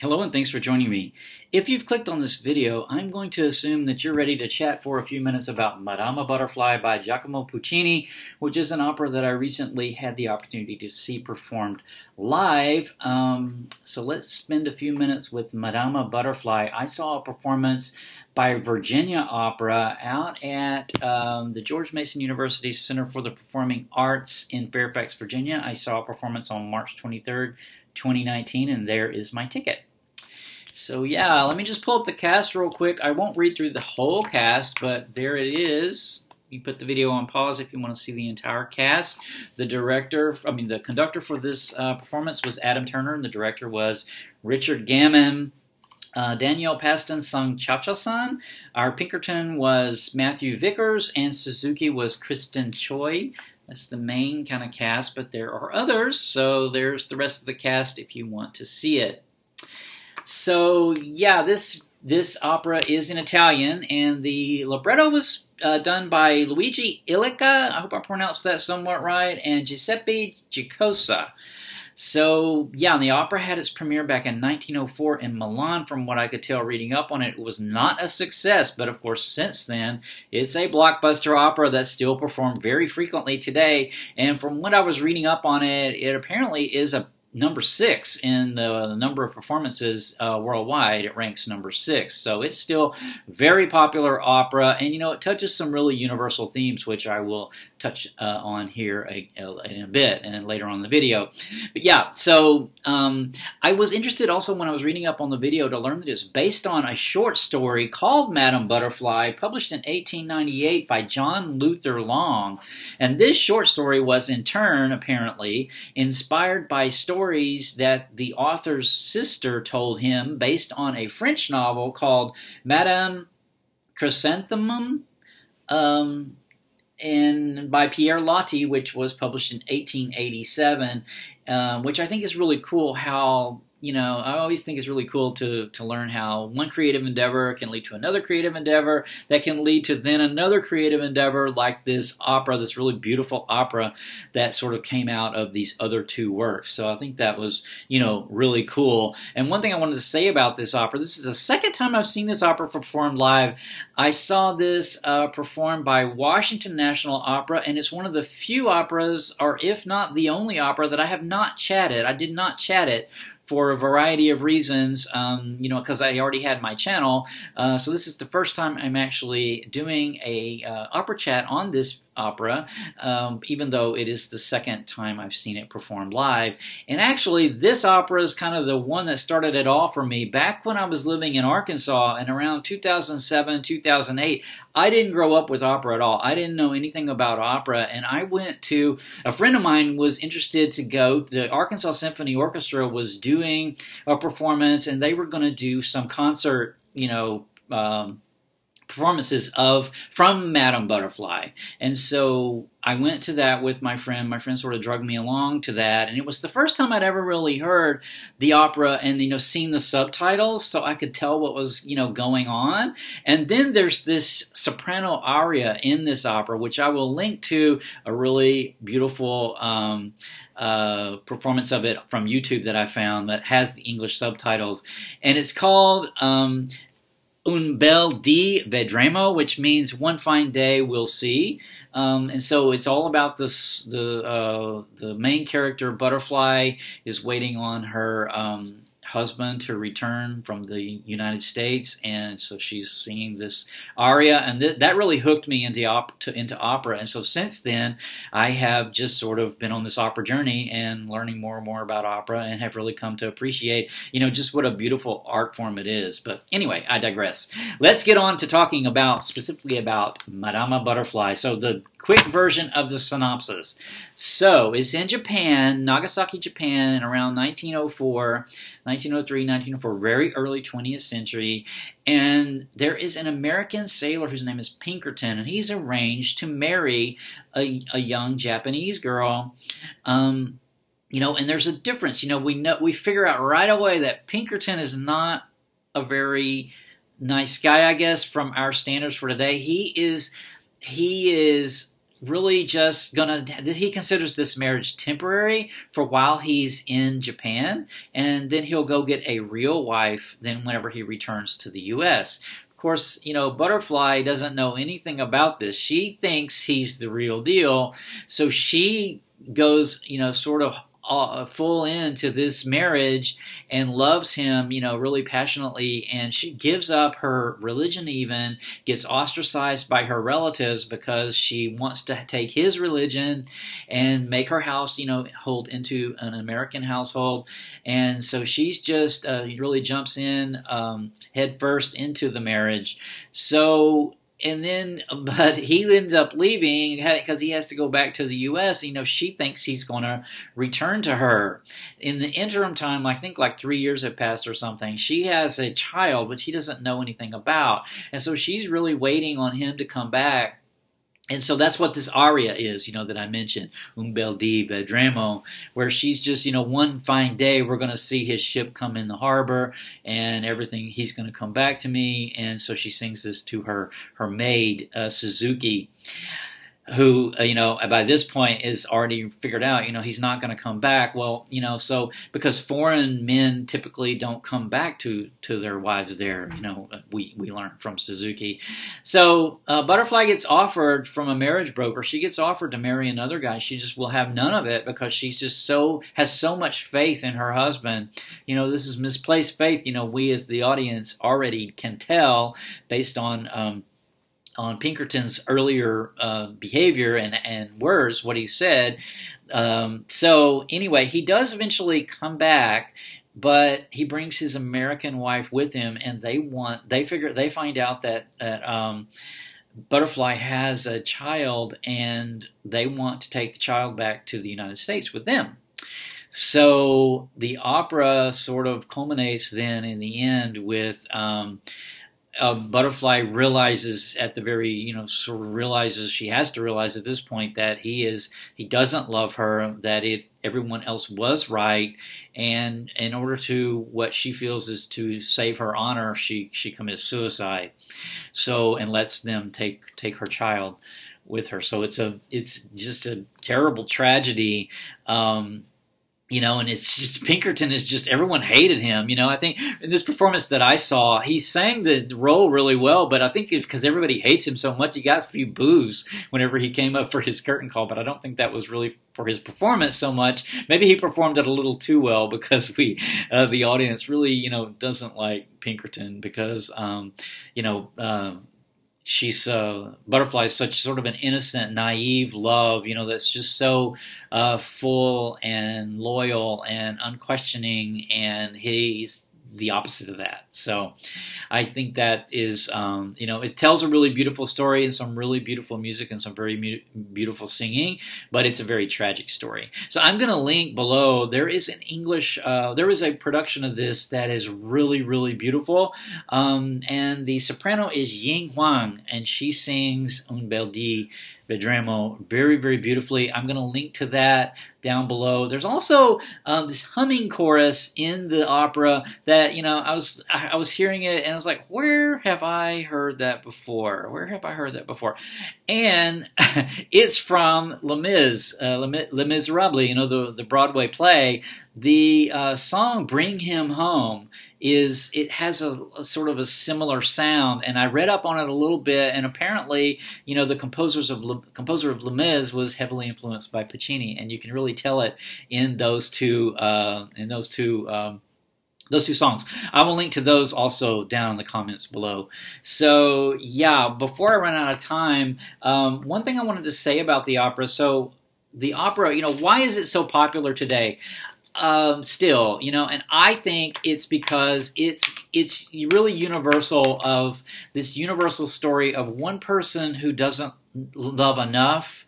Hello and thanks for joining me. If you've clicked on this video, I'm going to assume that you're ready to chat for a few minutes about Madama Butterfly by Giacomo Puccini, which is an opera that I recently had the opportunity to see performed live. Um, so let's spend a few minutes with Madama Butterfly. I saw a performance by Virginia Opera out at um, the George Mason University Center for the Performing Arts in Fairfax, Virginia. I saw a performance on March 23rd, 2019, and there is my ticket. So yeah, let me just pull up the cast real quick. I won't read through the whole cast, but there it is. You put the video on pause if you want to see the entire cast. The director, I mean, the conductor for this uh, performance was Adam Turner, and the director was Richard Gammon. Uh, Danielle Pastin sung Cio-Cio-San. Our Pinkerton was Matthew Vickers, and Suzuki was Kristen Choi. That's the main kind of cast, but there are others, so there's the rest of the cast if you want to see it. So yeah, this this opera is in Italian, and the libretto was uh, done by Luigi Illica. I hope I pronounced that somewhat right, and Giuseppe Giacosa. So yeah, and the opera had its premiere back in 1904 in Milan. From what I could tell, reading up on it, it was not a success. But of course, since then, it's a blockbuster opera that's still performed very frequently today. And from what I was reading up on it, it apparently is a number six in the, number of performances uh, worldwide. It ranks number six. So it's still very popular opera, and you know it touches some really universal themes, which I will touch uh, on here a, a, in a bit and later on in the video. But yeah, so um, I was interested also when I was reading up on the video to learn that it's based on a short story called Madame Butterfly, published in 1898 by John Luther Long, and this short story was in turn apparently inspired by stories stories that the author's sister told him based on a French novel called Madame Chrysanthemum. Um, and by Pierre Loti, which was published in 1887, um, which I think is really cool how you know, I always think it's really cool to to learn how one creative endeavor can lead to another creative endeavor that can lead to then another creative endeavor like this opera, this really beautiful opera that sort of came out of these other two works. So I think that was, you know, really cool. And one thing I wanted to say about this opera, this is the second time I've seen this opera performed live. I saw this uh, performed by Washington National Opera, and it's one of the few operas, or if not the only opera, that I have not chatted. I did not chat it for a variety of reasons, um, you know, because I already had my channel. Uh, so this is the first time I'm actually doing a uh, opera chat on this opera, um, even though it is the second time I've seen it performed live. And actually, this opera is kind of the one that started it all for me. Back when I was living in Arkansas in around 2007, 2008, I didn't grow up with opera at all. I didn't know anything about opera, and I went to a friend of mine was interested to go. The Arkansas Symphony Orchestra was doing a performance, and they were going to do some concert, you know. Um, performances of from Madame Butterfly. And so I went to that with my friend. My friend sort of drugged me along to that, and it was the first time I'd ever really heard the opera and you know seen the subtitles, so I could tell what was you know going on. And then there's this soprano aria in this opera, which I will link to a really beautiful um, uh, performance of it from YouTube that I found that has the English subtitles, and it's called um, un bel di vedremo, which means one fine day we'll see. Um, and so it's all about this. The uh, the main character, Butterfly, is waiting on her um, husband to return from the United States, and so she's singing this aria, and th- that really hooked me into op- to, into opera. And so since then, I have just sort of been on this opera journey and learning more and more about opera, and have really come to appreciate, you know, just what a beautiful art form it is. But anyway, I digress. Let's get on to talking about specifically about Madama Butterfly. So the quick version of the synopsis. So it's in Japan, Nagasaki, Japan, in around 1904. 1903, 1904, very early 20th century. And there is an American sailor whose name is Pinkerton, and he's arranged to marry a, a young Japanese girl. Um, you know, and there's a difference. You know, we know we figure out right away that Pinkerton is not a very nice guy, I guess, from our standards for today. He is he is really just gonna he considers this marriage temporary for while he's in Japan and then he'll go get a real wife then whenever he returns to the US of course you know butterfly doesn't know anything about this. She thinks he's the real deal. So she goes you know sort of uh, full into this marriage and loves him, you know, really passionately. And she gives up her religion, even gets ostracized by her relatives because she wants to take his religion and make her house, you know, hold into an American household. And so she's just uh, really jumps in um, head first into the marriage. So and then but he ends up leaving because he has to go back to the US you know she thinks he's going to return to her. In the interim time I think like 3 years have passed or something she has a child which he doesn't know anything about. And so she's really waiting on him to come back and so that's what this aria is, you know, that I mentioned, Un bel di vedremo, where she's just, you know, one fine day we're going to see his ship come in the harbor and everything, he's going to come back to me. And so she sings this to her, her maid, uh, Suzuki who uh, you know by this point is already figured out you know he's not going to come back. Well you know so because foreign men typically don't come back to to their wives there you know we we learned from Suzuki. So uh, butterfly gets offered from a marriage broker. She gets offered to marry another guy. She just will have none of it because she's just so has so much faith in her husband. You know this is misplaced faith. You know we as the audience already can tell based on um, on Pinkerton's earlier uh, behavior and, and words, what he said. Um, so anyway, he does eventually come back, but he brings his American wife with him, and they want they figure they find out that that um, Butterfly has a child, and they want to take the child back to the United States with them. So the opera sort of culminates then in the end with. Um, uh, Butterfly realizes at the very, you know, sort of realizes she has to realize at this point that he is he doesn't love her, that it everyone else was right, and in order to what she feels is to save her honor, she she commits suicide. So and lets them take take her child with her. So it's a it's just a terrible tragedy. Um, you know, and it's just Pinkerton is just everyone hated him. You know, I think in this performance that I saw, he sang the role really well, but I think it's because everybody hates him so much, he got a few boos whenever he came up for his curtain call. But I don't think that was really for his performance so much. Maybe he performed it a little too well because we, uh, the audience, really, you know, doesn't like Pinkerton because, um, you know. Uh, she's uh, butterfly is such sort of an innocent naive love you know that's just so uh, full and loyal and unquestioning and he's the opposite of that. So I think that is, um, you know, it tells a really beautiful story and some really beautiful music and some very beautiful singing, but it's a very tragic story. So I'm going to link below. There is an English, uh, there is a production of this that is really, really beautiful. Um, and the soprano is Ying Huang, and she sings Un Bel Di Vedremo very, very beautifully. I'm going to link to that down below. There's also um, this humming chorus in the opera that you know I was I was hearing it and I was like, where have I heard that before? Where have I heard that before? And it's from Les Mis, uh, Les Miserables, you know the the Broadway play. The uh, song "Bring Him Home." Is it has a, a, sort of a similar sound and I read up on it a little bit and apparently you know the composers of Le, composer of Les was heavily influenced by Puccini and you can really tell it in those two uh, in those two um, those two songs. I will link to those also down in the comments below. So yeah, before I run out of time, um, one thing I wanted to say about the opera. So the opera, you know, why is it so popular today? Um, still, you know, and I think it's because it's it's really universal of this universal story of one person who doesn't love enough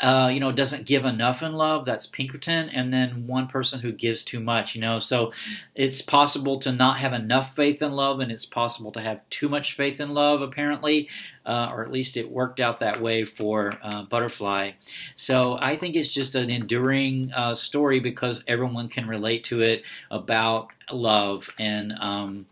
uh, you know, doesn't give enough in love. That's Pinkerton, and then one person who gives too much. You know, so it's possible to not have enough faith in love, and it's possible to have too much faith in love. Apparently, uh, or at least it worked out that way for uh, Butterfly. So I think it's just an enduring uh, story because everyone can relate to it about love and. Um,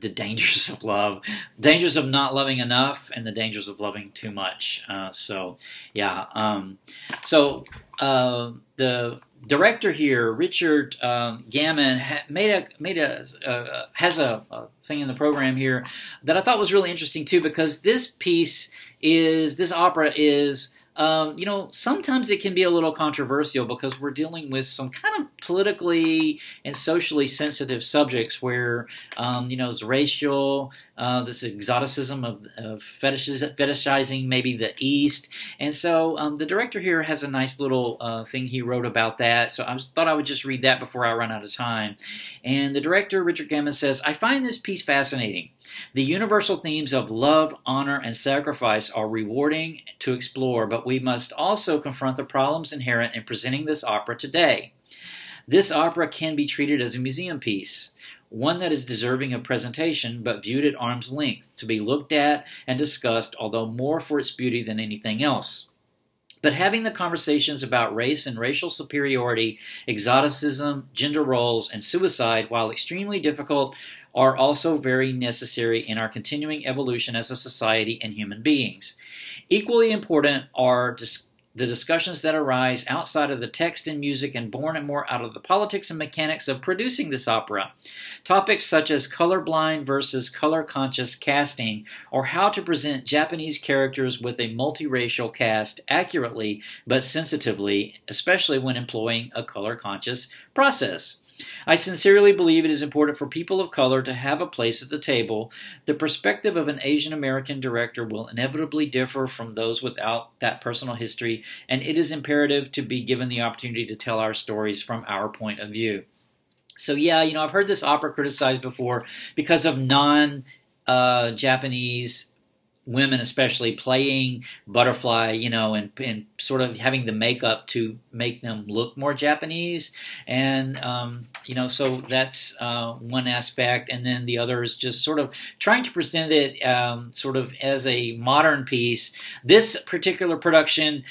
the dangers of love, dangers of not loving enough, and the dangers of loving too much. Uh, so, yeah. Um, so uh, the director here, Richard um, Gammon, ha- made a made a uh, has a, a, thing in the program here that I thought was really interesting too, because this piece is this opera is um, you know, sometimes it can be a little controversial because we're dealing with some kind of politically and socially sensitive subjects where, um, you know, it's racial, uh, this exoticism of, of fetishes, fetishizing maybe the East. And so um, the director here has a nice little uh, thing he wrote about that. So I thought I would just read that before I run out of time. And the director, Richard Gammon, says, I find this piece fascinating. The universal themes of love, honor, and sacrifice are rewarding to explore, but we must also confront the problems inherent in presenting this opera today. This opera can be treated as a museum piece one that is deserving of presentation but viewed at arm's length, to be looked at and discussed, although more for its beauty than anything else. But having the conversations about race and racial superiority, exoticism, gender roles, and suicide, while extremely difficult, are also very necessary in our continuing evolution as a society and human beings. Equally important are dis- the discussions that arise outside of the text and music and born and more out of the politics and mechanics of producing this opera. Topics such as colorblind versus color conscious casting, or how to present Japanese characters with a multiracial cast accurately but sensitively, especially when employing a color conscious process. I sincerely believe it is important for people of color to have a place at the table. The perspective of an Asian American director will inevitably differ from those without that personal history, and it is imperative to be given the opportunity to tell our stories from our point of view. So, yeah, you know, I've heard this opera criticized before because of non uh, Japanese women especially playing butterfly you know and, and sort of having the makeup to make them look more japanese. And um, you know so that's uh, one aspect. And then the other is just sort of trying to present it um, sort of as a modern piece. This particular production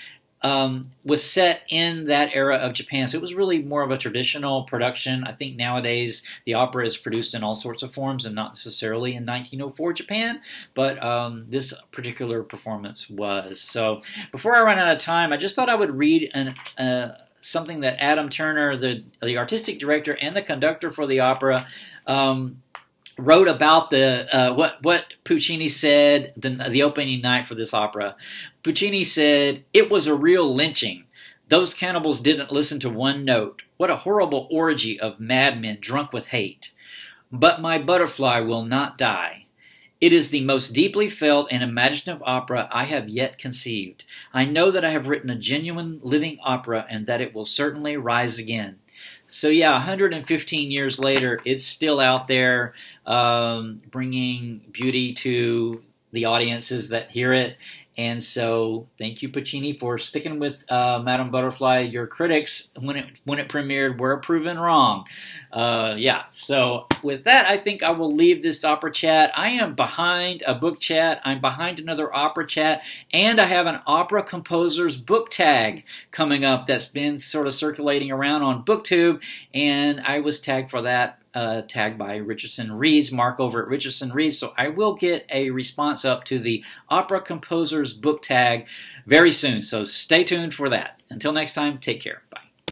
um, was set in that era of Japan. So it was really more of a traditional production. I think nowadays the opera is produced in all sorts of forms and not necessarily in 1904 Japan, but um, this particular performance was. So before I run out of time, I just thought I would read an, uh, something that Adam Turner, the, the artistic director and the conductor for the opera, um, wrote about the uh, what what Puccini said the, the opening night for this opera. Puccini said it was a real lynching. Those cannibals didn't listen to one note. What a horrible orgy of madmen drunk with hate. But my butterfly will not die. It is the most deeply felt and imaginative opera I have yet conceived. I know that I have written a genuine living opera and that it will certainly rise again. So yeah, 115 years later, it's still out there, um, bringing beauty to the audiences that hear it, and so, thank you, Puccini, for sticking with uh, Madame Butterfly. Your critics, when it when it premiered, were proven wrong. Uh, yeah. So, with that, I think I will leave this opera chat. I am behind a book chat. I'm behind another opera chat, and I have an opera composer's book tag coming up that's been sort of circulating around on BookTube, and I was tagged for that uh, tagged by Richardson Reads, Mark over at Richardson Reads. So I will get a response up to the Opera Composers book tag very soon. So stay tuned for that. Until next time, take care. Bye.